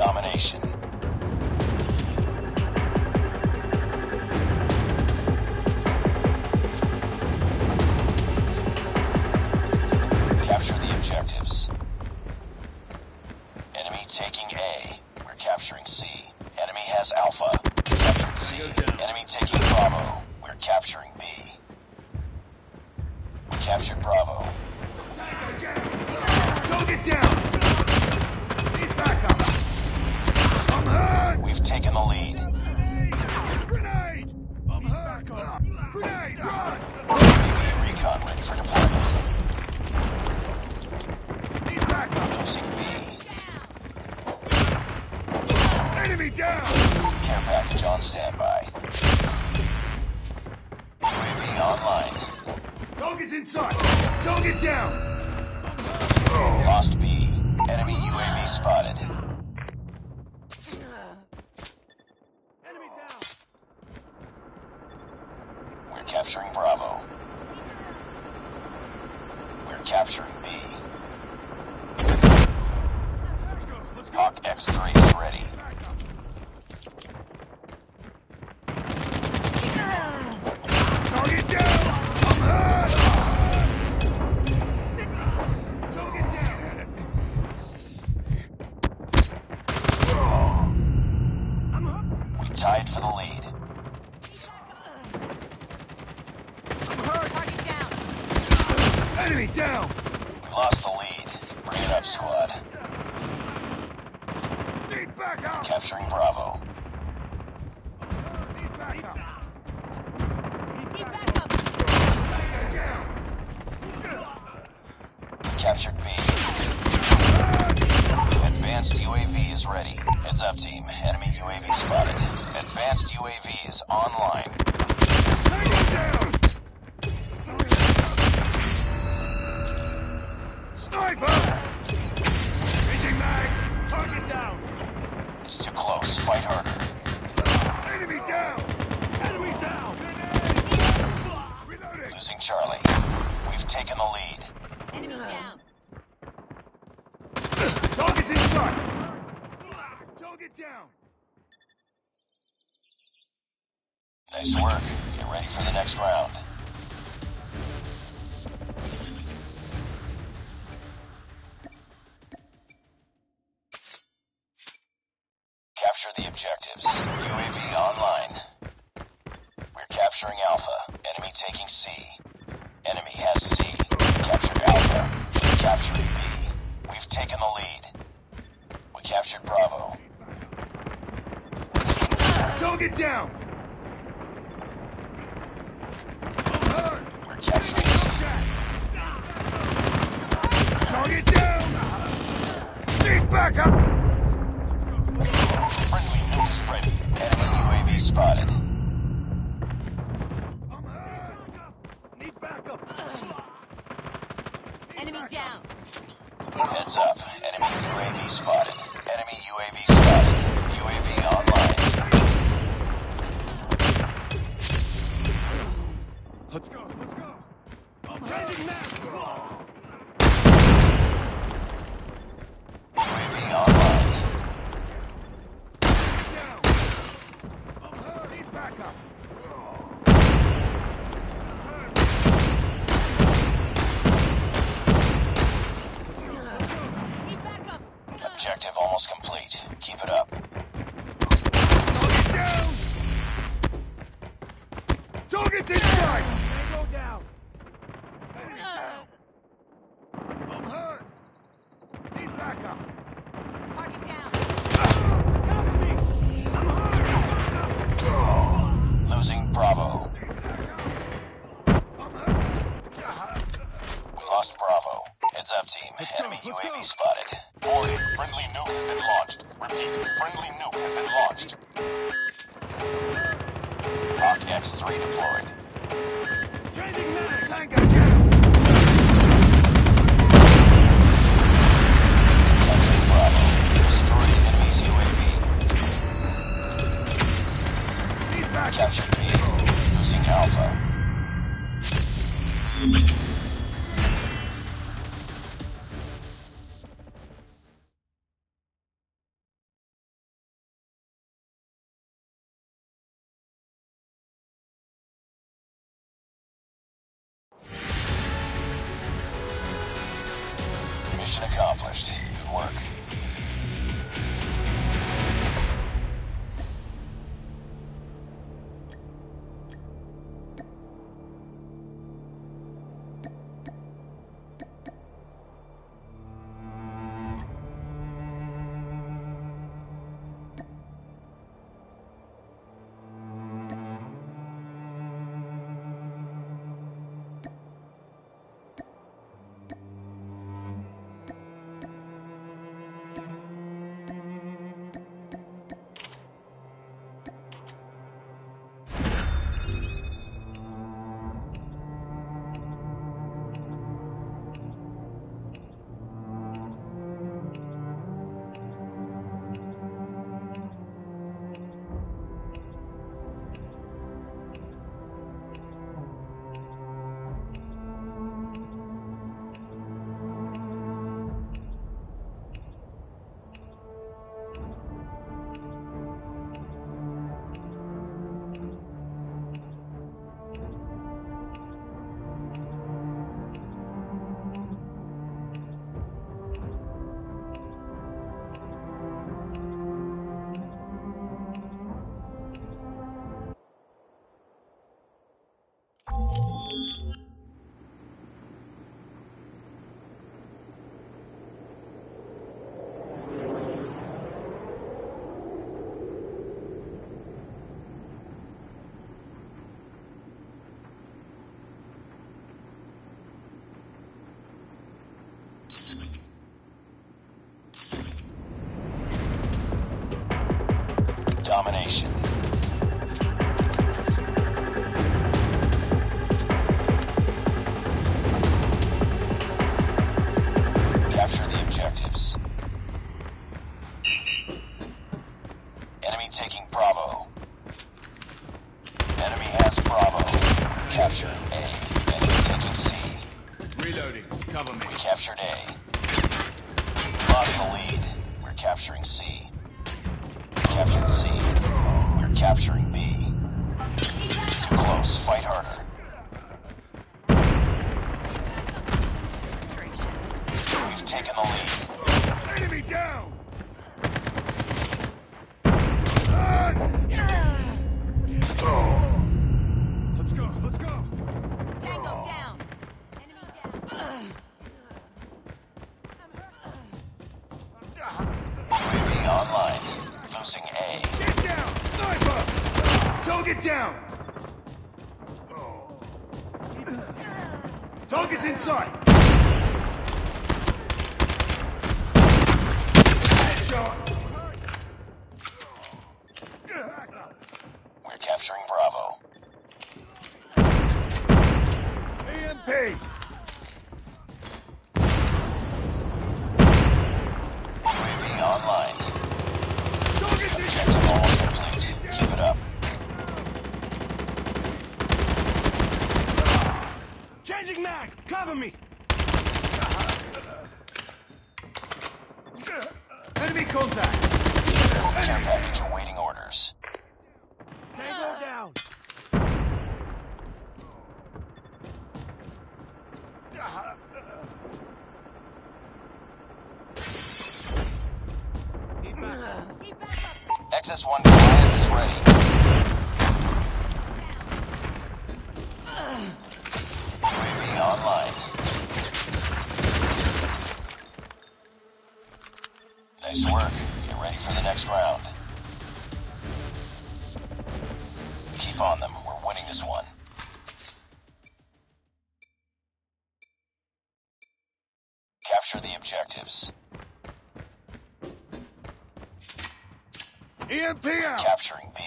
domination. tied for the lead. Uh-oh. Target down! Catching. Down! Need backup! Friendly. Enemy UAV spotted. I'm hurt! Need backup! Enemy down! Heads up. Enemy UAV spotted. Let's go. MAX 3 deployed. Changing mag! Tango down! Domination. Taken the lead. Enemy down! Oh. Let's go, let's go! Tango down. Enemy down. UAV online. Losing A. Get down! Sniper! Target down! Target's inside! Headshot! Nice work. Get ready for the next round. Keep on them. We're winning this one. Capture the objectives. EMP out! Capturing B.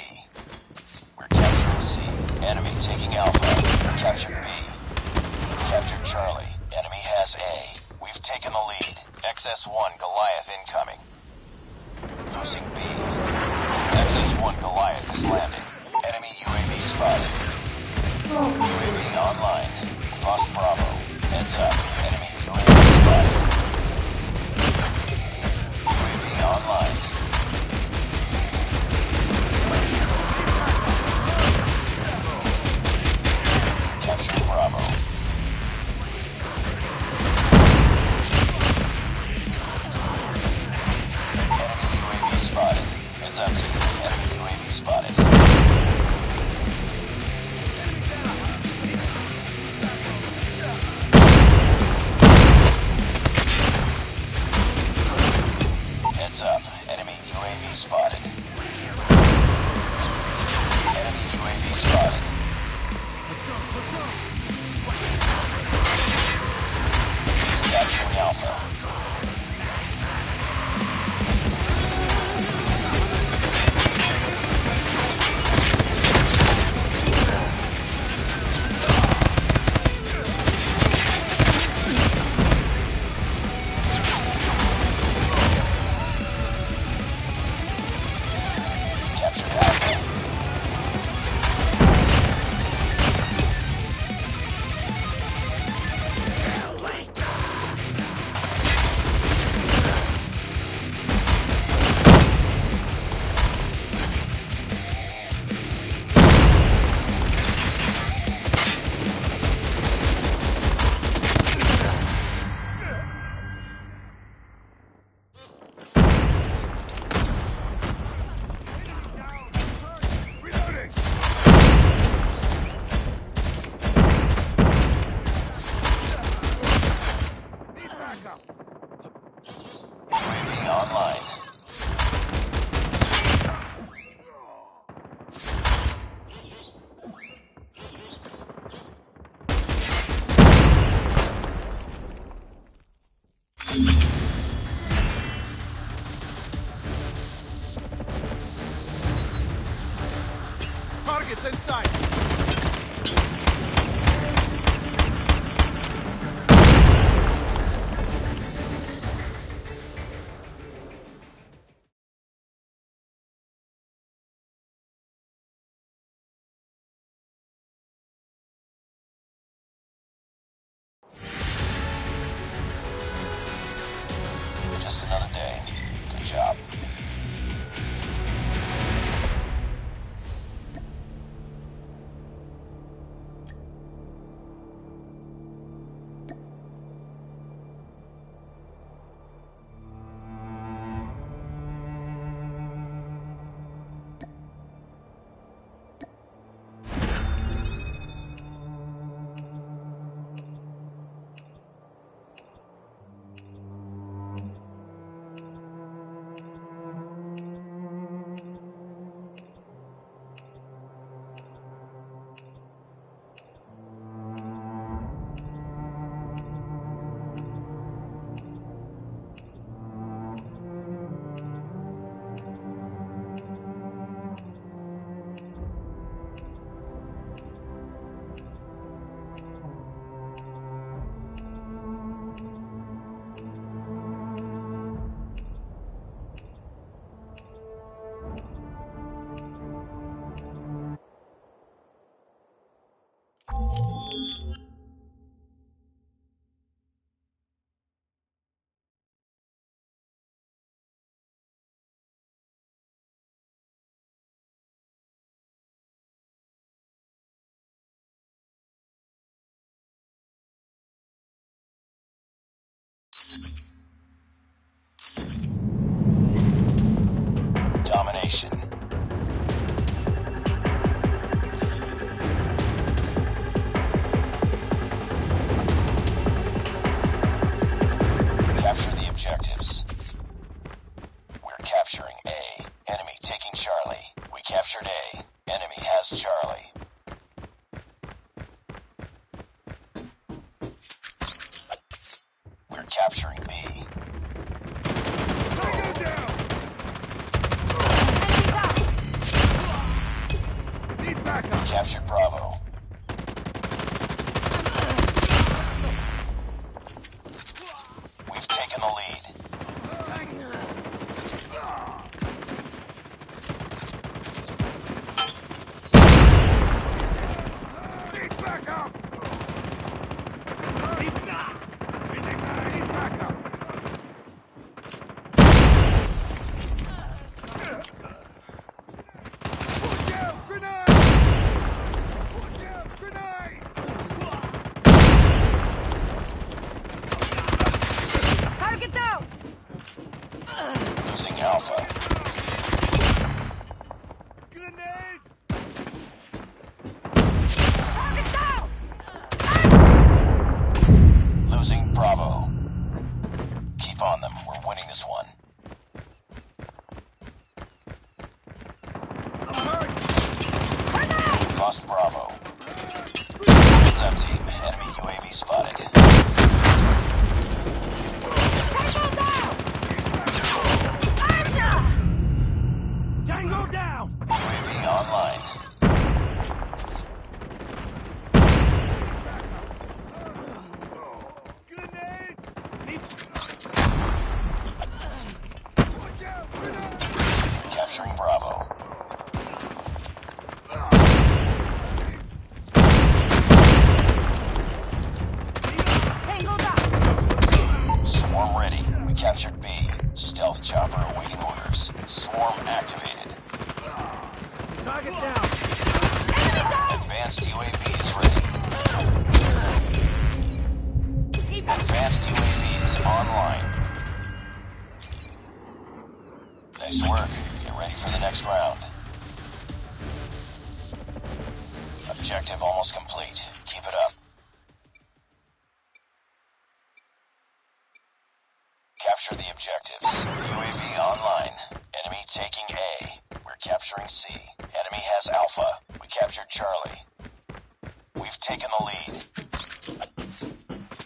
We're capturing C. Enemy taking Alpha. We captured B. We captured Charlie. Enemy has A. We've taken the lead. XS-1 Goliath incoming. Losing B. XS-1 Goliath is landing. Enemy UAV spotted. UAV online. Lost Bravo. Heads up. Enemy UAV spotted. UAV online. Domination.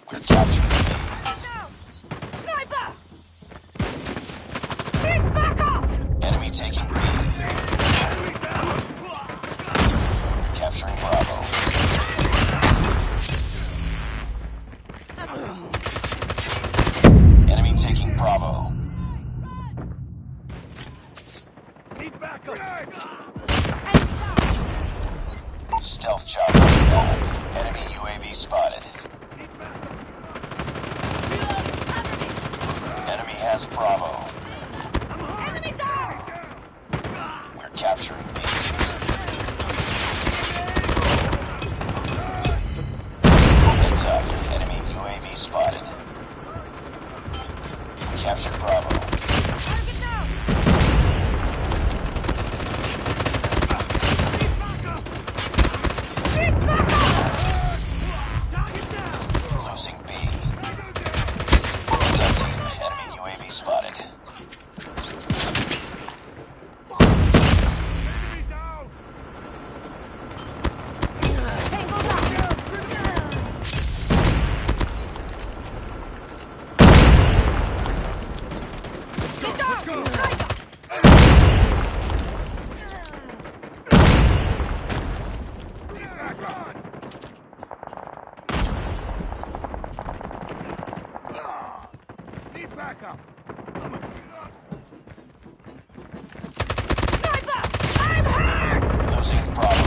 We're capturing backup. Sniper! I'm hacked! Losing the problem.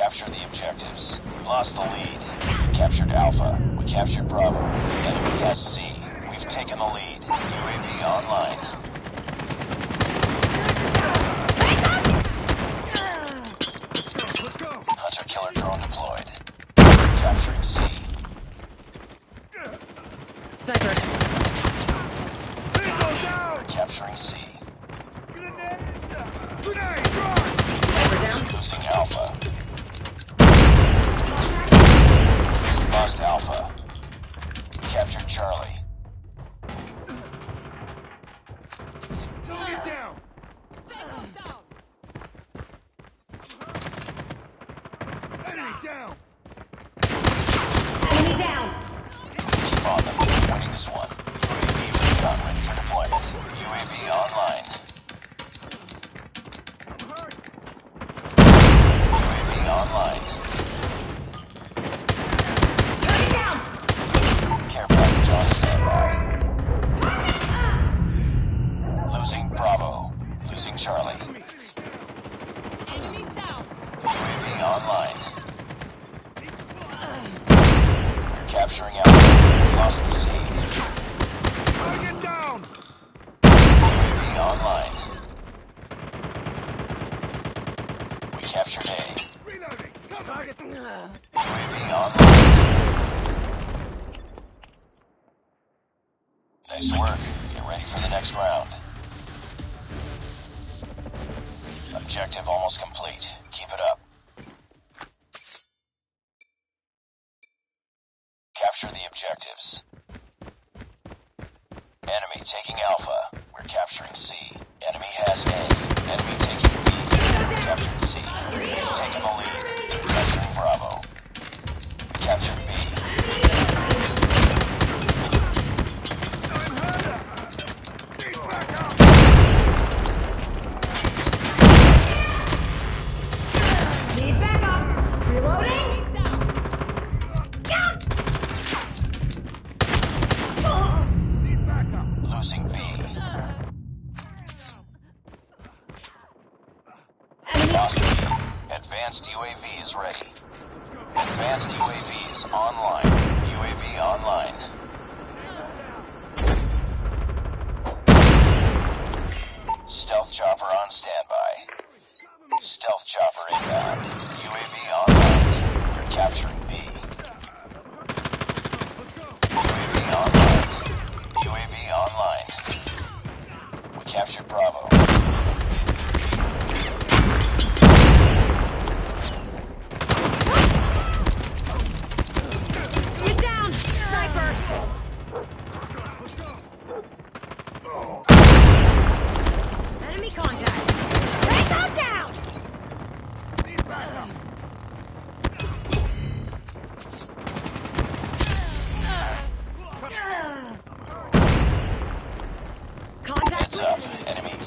Capture the objectives. We lost the lead. We captured Alpha. We captured Bravo. The enemy has C. We've taken the lead. UAV online. Killer drone deployed. Capturing C. Capturing C. Grenade! Grenade! Enemy taking Alpha. We're capturing C. Enemy has A. Enemy taking B. We're capturing C. We've taken the lead. We're capturing Bravo. We captured up. Enemy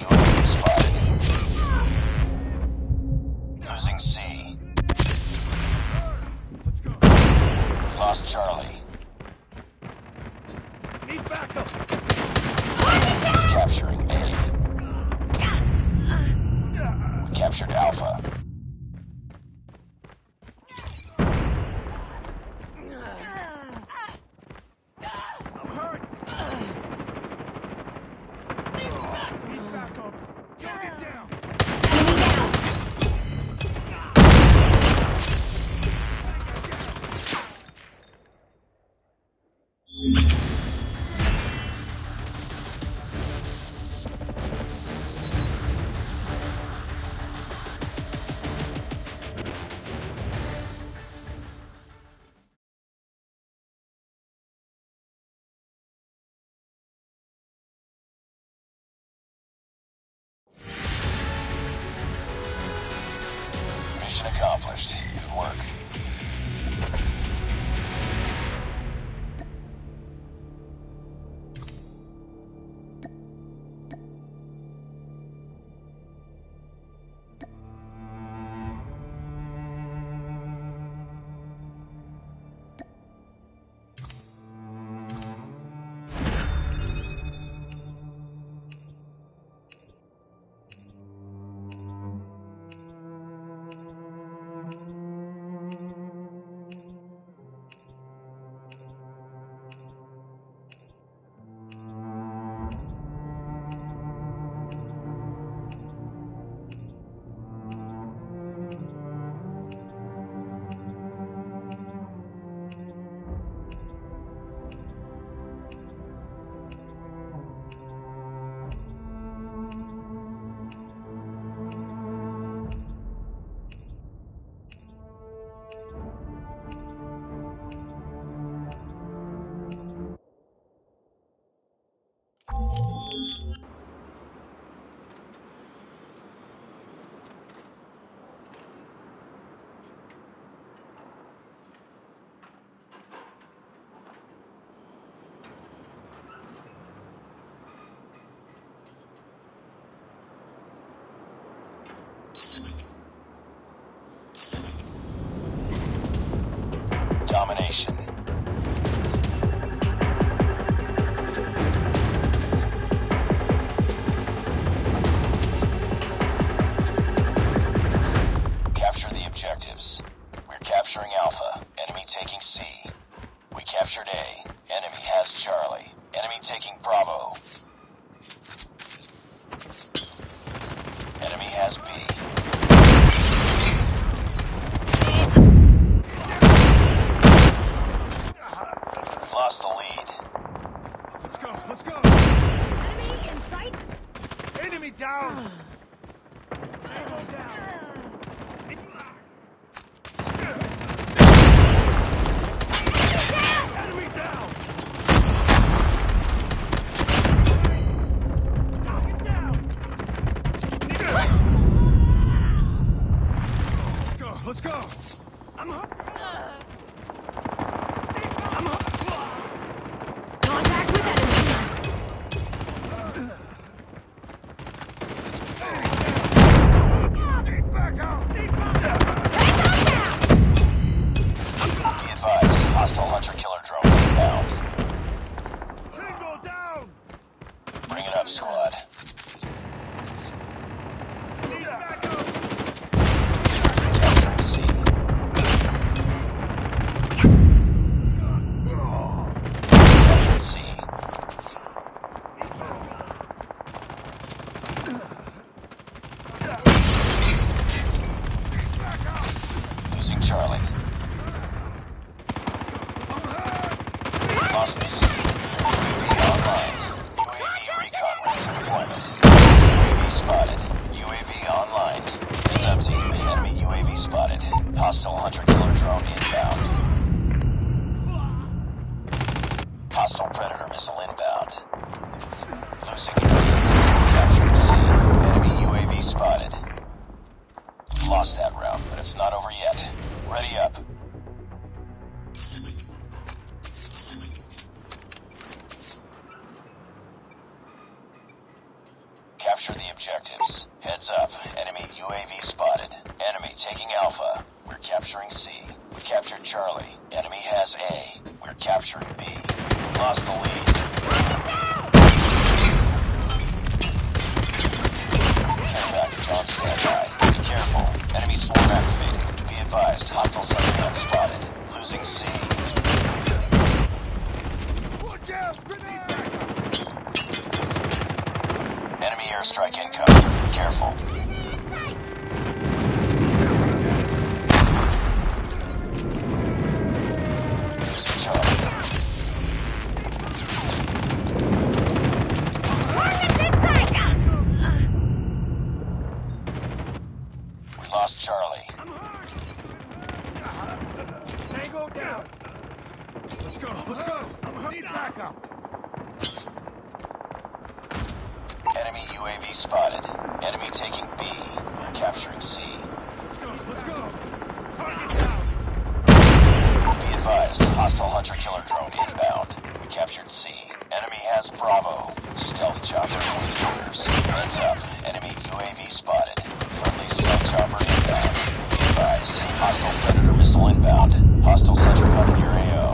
determination. Hunter-killer drone inbound. Hostile predator missile inbound. Losing UAV. Capturing C. Enemy UAV spotted. Lost that round, but it's not over yet. Ready up. Capture the objectives. Heads up. Enemy UAV spotted. Enemy taking Alpha. Capturing C. We captured Charlie. Enemy has A. We're capturing B. Lost the lead. Care package on standby. Be careful. Enemy swarm activated. Be advised. Hostile subject spotted. Losing C. Watch out! Grenade! Enemy airstrike incoming. Be careful. Hostile hunter-killer drone inbound. We captured C. Enemy has Bravo. Stealth chopper with orders. Heads up. Enemy UAV spotted. Friendly stealth chopper inbound. Advised, hostile predator missile inbound. Hostile sentry gun near AO.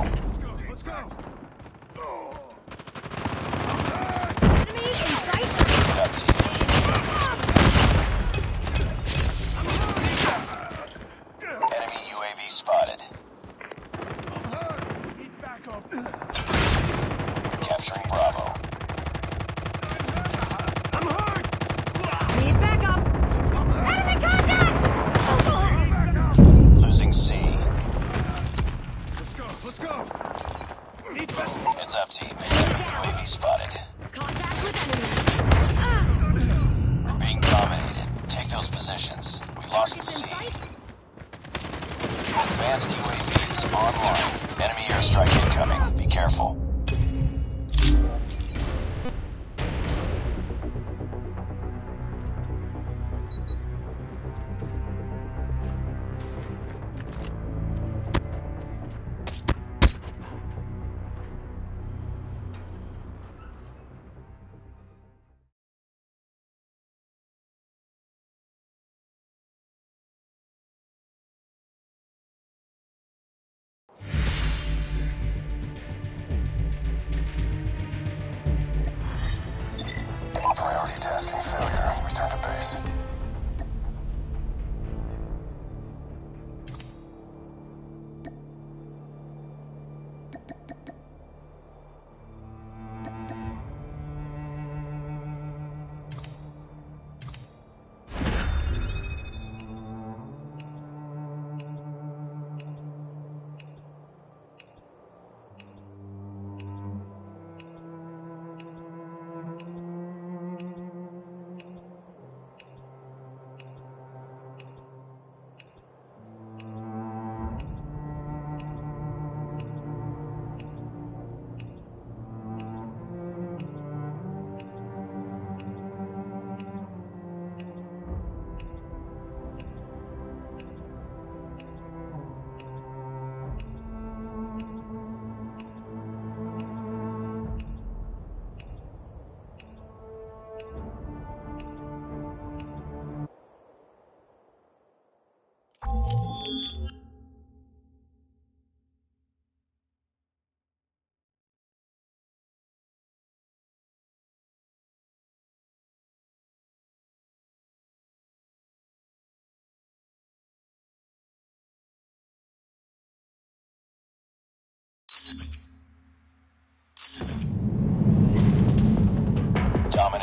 Priority tasking failure. Return to base.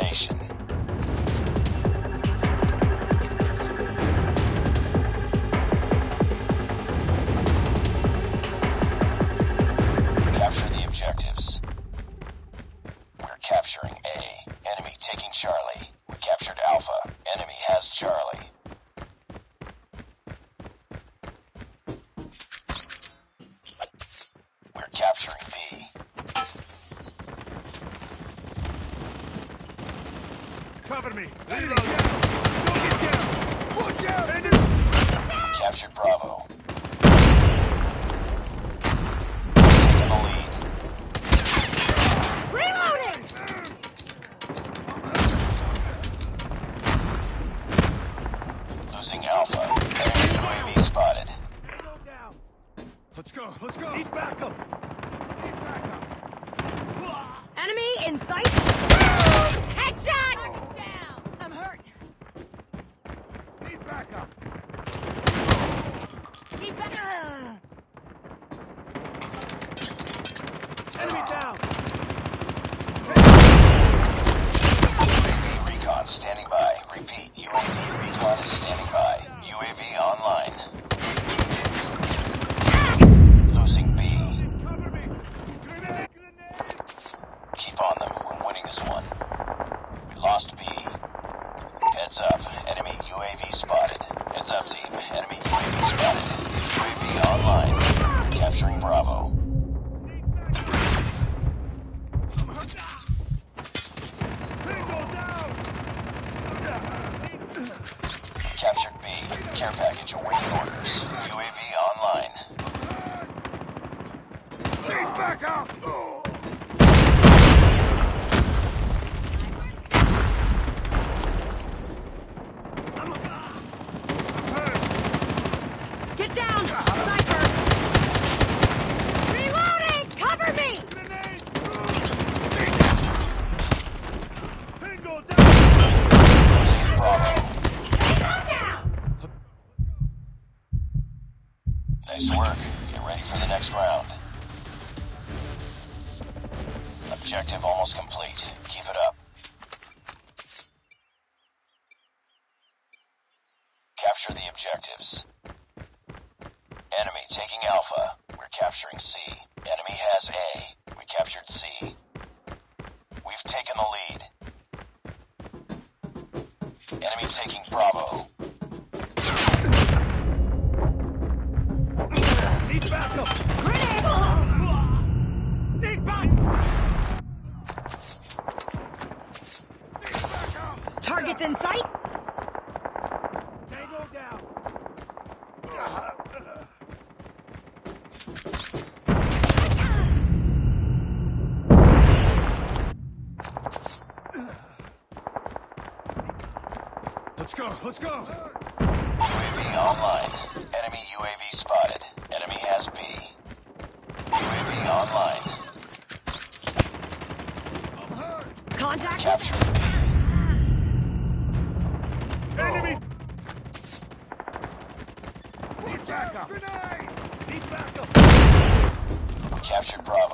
Nation. Enemy UAV spotted. Heads up, team. Enemy UAV spotted. UAV online. Capturing Bravo. Let's go, let's go! UAV online. Enemy UAV spotted. Enemy has B. UAV online. Contact! Capture. should probably.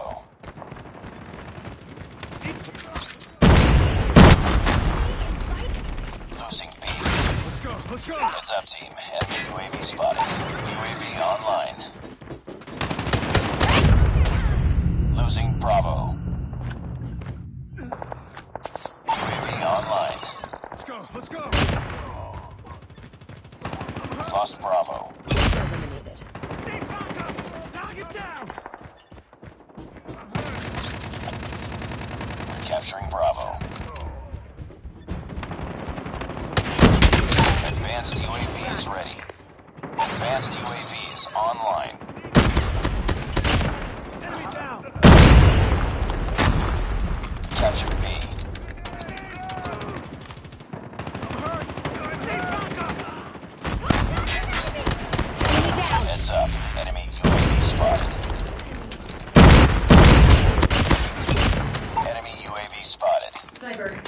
Enemy UAV spotted. Sniper.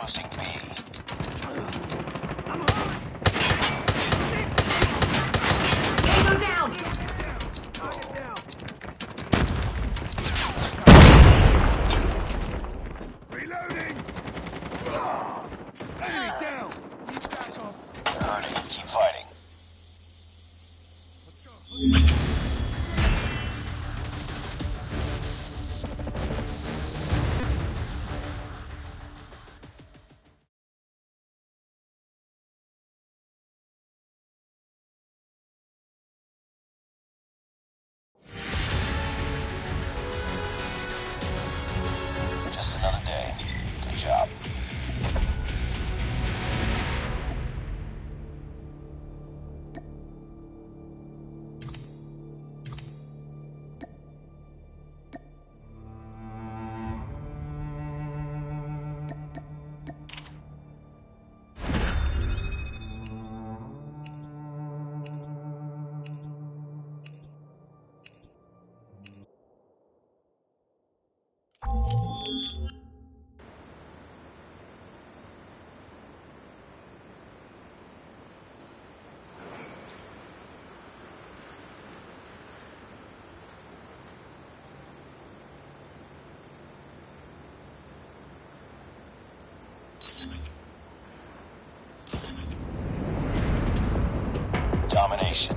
Losing B. domination.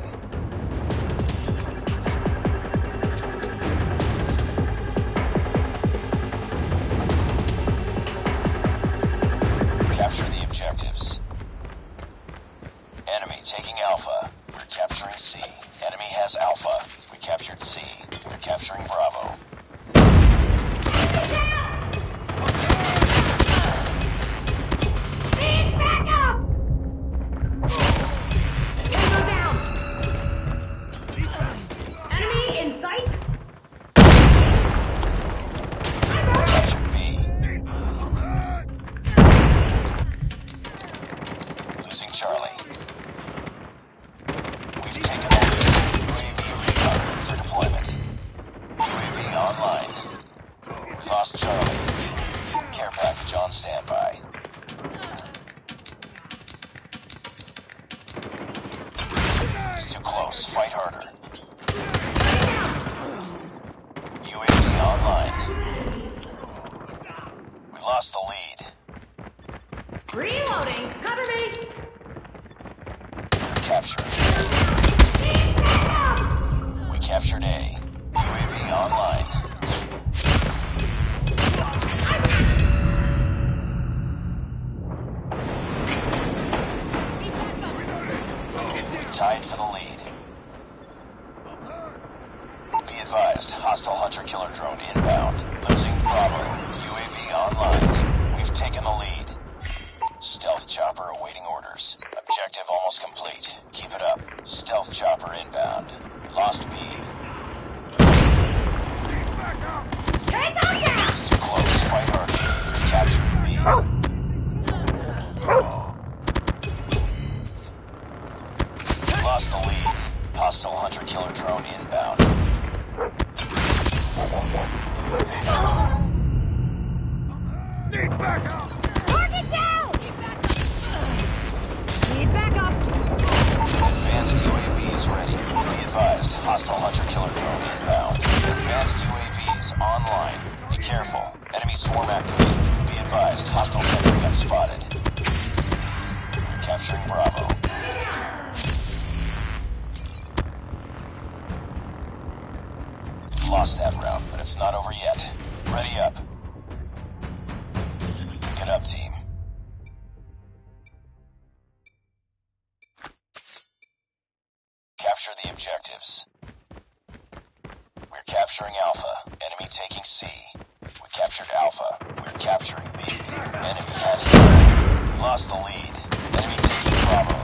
lost the lead. Enemy taking Bravo.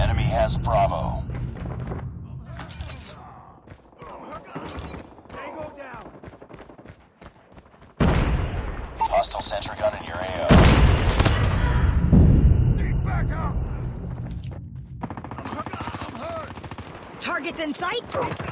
Enemy has Bravo. Hostile sentry gun in your AO. Need backup! I'm. I'm. Target's in sight!